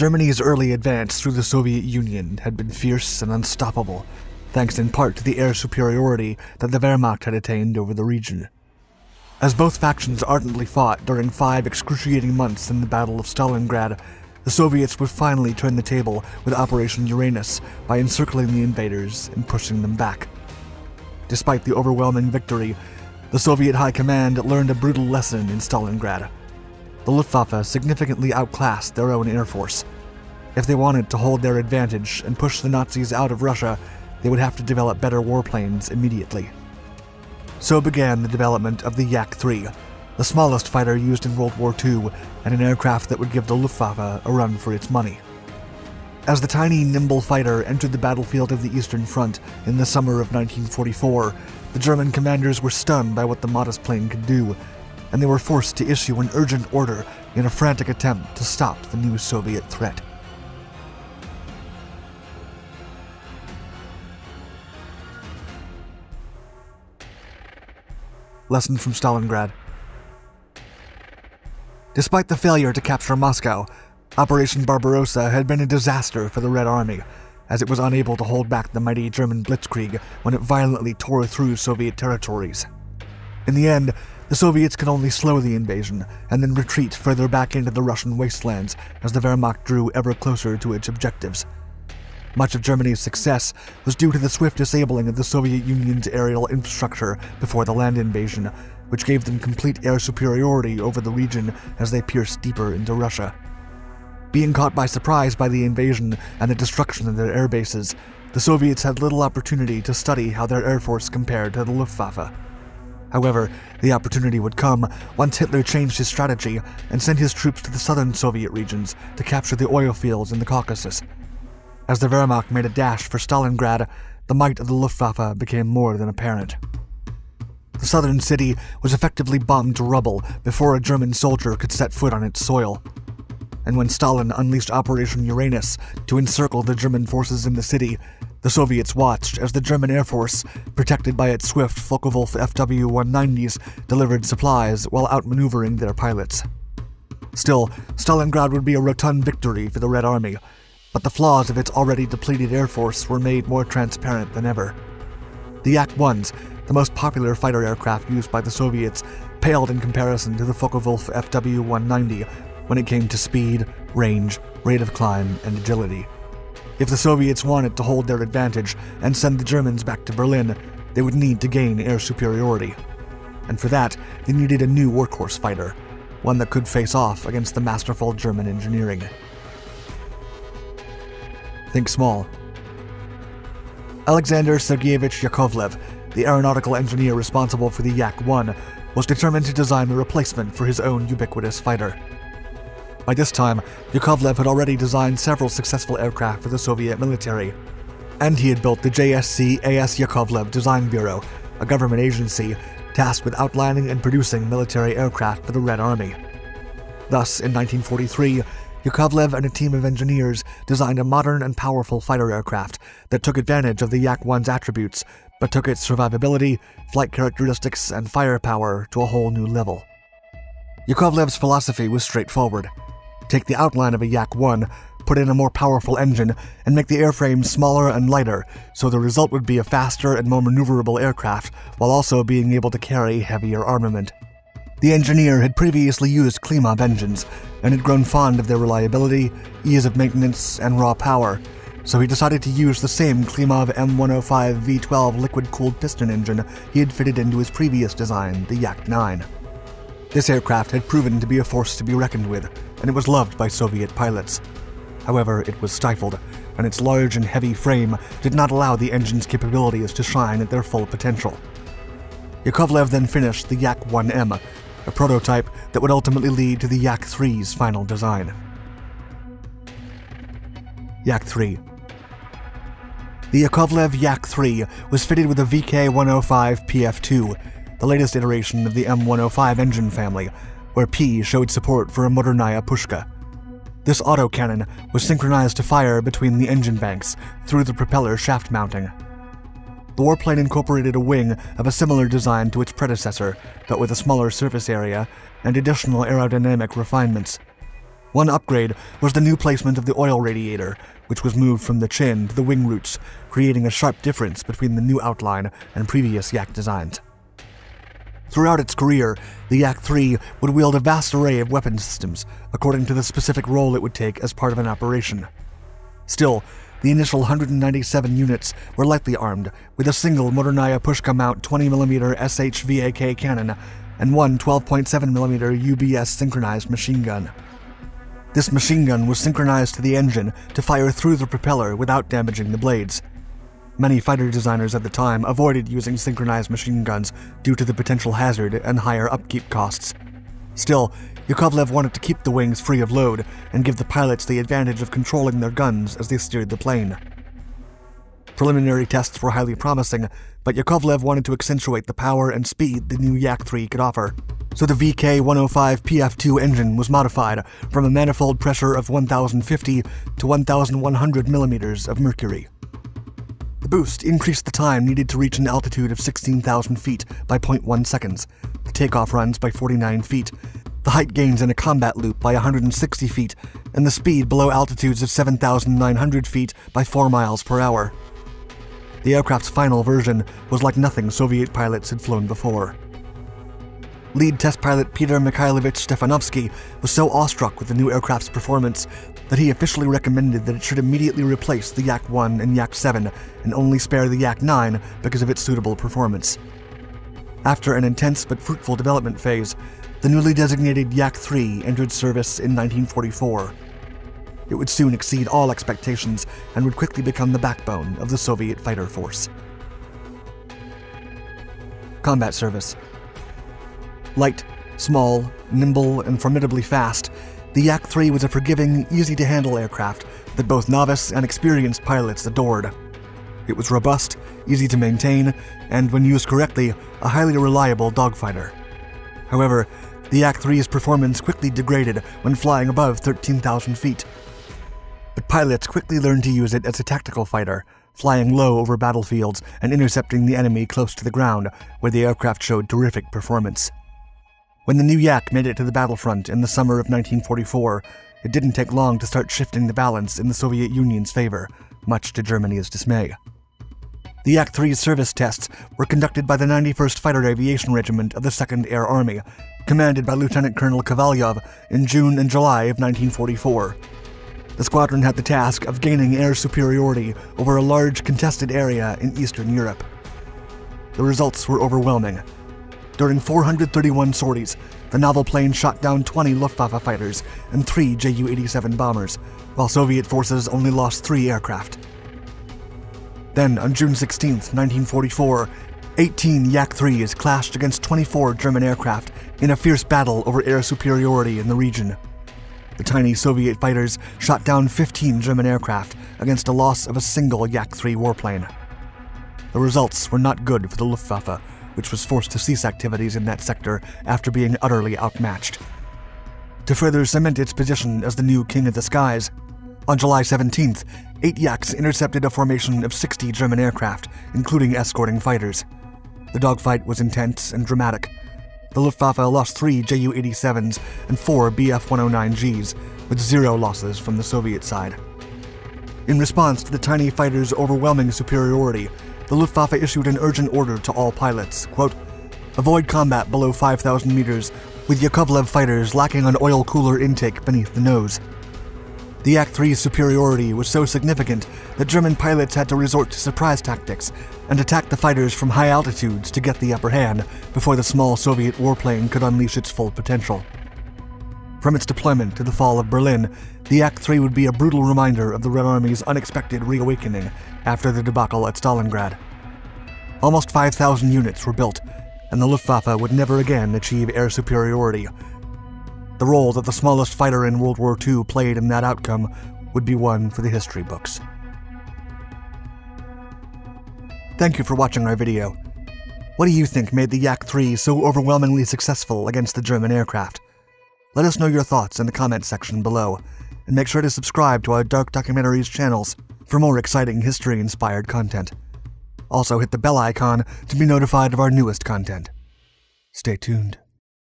Germany's early advance through the Soviet Union had been fierce and unstoppable, thanks in part to the air superiority that the Wehrmacht had attained over the region. As both factions ardently fought during five excruciating months in the Battle of Stalingrad, the Soviets would finally turn the table with Operation Uranus by encircling the invaders and pushing them back. Despite the overwhelming victory, the Soviet High Command learned a brutal lesson in Stalingrad the Luftwaffe significantly outclassed their own air force. If they wanted to hold their advantage and push the Nazis out of Russia, they would have to develop better warplanes immediately. So began the development of the Yak 3, the smallest fighter used in World War II and an aircraft that would give the Luftwaffe a run for its money. As the tiny, nimble fighter entered the battlefield of the Eastern Front in the summer of 1944, the German commanders were stunned by what the modest plane could do and they were forced to issue an urgent order in a frantic attempt to stop the new Soviet threat. Lesson from Stalingrad. Despite the failure to capture Moscow, Operation Barbarossa had been a disaster for the Red Army, as it was unable to hold back the mighty German Blitzkrieg when it violently tore through Soviet territories. In the end, the Soviets could only slow the invasion and then retreat further back into the Russian wastelands as the Wehrmacht drew ever closer to its objectives. Much of Germany's success was due to the swift disabling of the Soviet Union's aerial infrastructure before the land invasion, which gave them complete air superiority over the region as they pierced deeper into Russia. Being caught by surprise by the invasion and the destruction of their air bases, the Soviets had little opportunity to study how their air force compared to the Luftwaffe. However, the opportunity would come once Hitler changed his strategy and sent his troops to the southern Soviet regions to capture the oil fields in the Caucasus. As the Wehrmacht made a dash for Stalingrad, the might of the Luftwaffe became more than apparent. The southern city was effectively bombed to rubble before a German soldier could set foot on its soil. And when Stalin unleashed Operation Uranus to encircle the German forces in the city, the Soviets watched as the German Air Force, protected by its swift Focke-Wulf FW-190s, delivered supplies while outmaneuvering their pilots. Still, Stalingrad would be a rotund victory for the Red Army, but the flaws of its already depleted air force were made more transparent than ever. The Yak-1s, the most popular fighter aircraft used by the Soviets, paled in comparison to the Focke-Wulf FW-190 when it came to speed, range, rate of climb, and agility. If the Soviets wanted to hold their advantage and send the Germans back to Berlin, they would need to gain air superiority. And for that, they needed a new workhorse fighter, one that could face off against the masterful German engineering. Think small. Alexander Sergeyevich Yakovlev, the aeronautical engineer responsible for the Yak 1, was determined to design a replacement for his own ubiquitous fighter. By this time, Yakovlev had already designed several successful aircraft for the Soviet military, and he had built the JSC AS Yakovlev Design Bureau, a government agency tasked with outlining and producing military aircraft for the Red Army. Thus, in 1943, Yakovlev and a team of engineers designed a modern and powerful fighter aircraft that took advantage of the Yak 1's attributes, but took its survivability, flight characteristics, and firepower to a whole new level. Yakovlev's philosophy was straightforward take the outline of a Yak 1, put in a more powerful engine, and make the airframe smaller and lighter, so the result would be a faster and more maneuverable aircraft, while also being able to carry heavier armament. The engineer had previously used Klimov engines, and had grown fond of their reliability, ease of maintenance, and raw power, so he decided to use the same Klimov M105 V12 liquid-cooled piston engine he had fitted into his previous design, the Yak 9. This aircraft had proven to be a force to be reckoned with, and it was loved by Soviet pilots. However, it was stifled, and its large and heavy frame did not allow the engine's capabilities to shine at their full potential. Yakovlev then finished the Yak 1M, a prototype that would ultimately lead to the Yak 3's final design. Yak 3 The Yakovlev Yak 3 was fitted with a VK105 PF2, the latest iteration of the M105 engine family, where P showed support for a Modernaya Pushka. This autocannon was synchronized to fire between the engine banks through the propeller shaft mounting. The warplane incorporated a wing of a similar design to its predecessor, but with a smaller surface area and additional aerodynamic refinements. One upgrade was the new placement of the oil radiator, which was moved from the chin to the wing roots, creating a sharp difference between the new outline and previous Yak designs. Throughout its career, the Yak 3 would wield a vast array of weapon systems, according to the specific role it would take as part of an operation. Still, the initial 197 units were lightly armed, with a single Modernaya Pushka mount 20mm SHVAK cannon and one 12.7mm UBS synchronized machine gun. This machine gun was synchronized to the engine to fire through the propeller without damaging the blades. Many fighter designers at the time avoided using synchronized machine guns due to the potential hazard and higher upkeep costs. Still, Yakovlev wanted to keep the wings free of load and give the pilots the advantage of controlling their guns as they steered the plane. Preliminary tests were highly promising, but Yakovlev wanted to accentuate the power and speed the new Yak 3 could offer. So the VK105 PF2 engine was modified from a manifold pressure of 1050 to 1100 millimeters of mercury. Boost increased the time needed to reach an altitude of 16,000 feet by 0.1 seconds, the takeoff runs by 49 feet, the height gains in a combat loop by 160 feet, and the speed below altitudes of 7,900 feet by 4 miles per hour. The aircraft's final version was like nothing Soviet pilots had flown before. Lead test pilot Peter Mikhailovich Stefanovsky was so awestruck with the new aircraft's performance that he officially recommended that it should immediately replace the Yak 1 and Yak 7 and only spare the Yak 9 because of its suitable performance. After an intense but fruitful development phase, the newly designated Yak 3 entered service in 1944. It would soon exceed all expectations and would quickly become the backbone of the Soviet fighter force. Combat Service Light, small, nimble, and formidably fast, the Yak 3 was a forgiving, easy to handle aircraft that both novice and experienced pilots adored. It was robust, easy to maintain, and when used correctly, a highly reliable dogfighter. However, the Yak 3's performance quickly degraded when flying above 13,000 feet. But pilots quickly learned to use it as a tactical fighter, flying low over battlefields and intercepting the enemy close to the ground, where the aircraft showed terrific performance. When the new Yak made it to the battlefront in the summer of 1944, it didn't take long to start shifting the balance in the Soviet Union's favor, much to Germany's dismay. The Yak 3's service tests were conducted by the 91st Fighter Aviation Regiment of the 2nd Air Army, commanded by Lieutenant Colonel Kovalyov in June and July of 1944. The squadron had the task of gaining air superiority over a large contested area in Eastern Europe. The results were overwhelming. During 431 sorties, the naval plane shot down 20 Luftwaffe fighters and 3 Ju 87 bombers, while Soviet forces only lost 3 aircraft. Then, on June 16, 1944, 18 Yak 3s clashed against 24 German aircraft in a fierce battle over air superiority in the region. The tiny Soviet fighters shot down 15 German aircraft against a loss of a single Yak 3 warplane. The results were not good for the Luftwaffe, which was forced to cease activities in that sector after being utterly outmatched. To further cement its position as the new king of the skies, on July 17th, eight Yaks intercepted a formation of 60 German aircraft, including escorting fighters. The dogfight was intense and dramatic. The Luftwaffe lost three Ju 87s and four Bf 109Gs, with zero losses from the Soviet side. In response to the tiny fighters' overwhelming superiority, the Luftwaffe issued an urgent order to all pilots, quote, Avoid combat below 5,000 meters, with Yakovlev fighters lacking an oil cooler intake beneath the nose. The Yak 3's superiority was so significant that German pilots had to resort to surprise tactics and attack the fighters from high altitudes to get the upper hand before the small Soviet warplane could unleash its full potential. From its deployment to the fall of Berlin, the Yak 3 would be a brutal reminder of the Red Army's unexpected reawakening after the debacle at Stalingrad. Almost 5,000 units were built, and the Luftwaffe would never again achieve air superiority. The role that the smallest fighter in World War II played in that outcome would be one for the history books. Thank you for watching our video. What do you think made the Yak 3 so overwhelmingly successful against the German aircraft? Let us know your thoughts in the comments section below, and make sure to subscribe to our Dark Documentaries channels for more exciting history-inspired content. Also hit the bell icon to be notified of our newest content. Stay tuned.